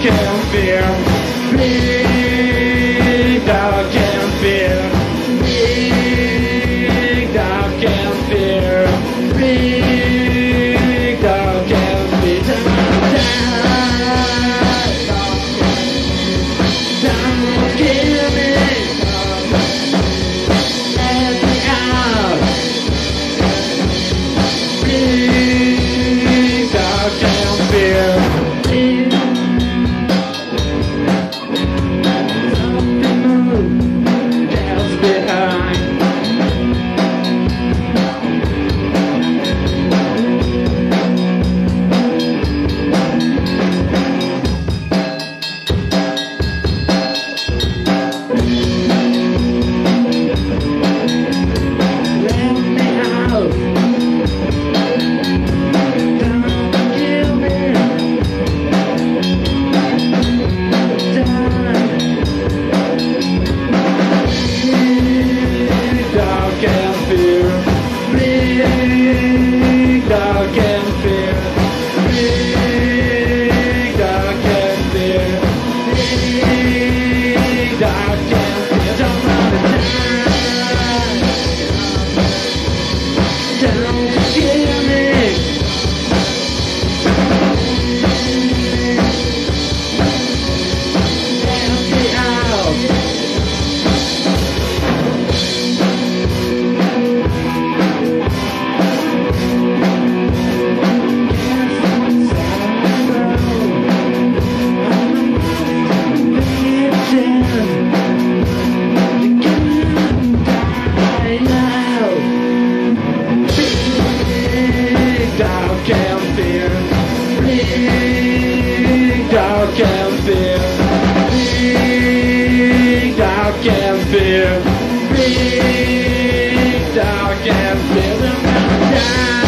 Can't Please. need. I can't. dark and fear. Big dark and fear. Big dark and fear. Big dark and fear. Big dark and fear.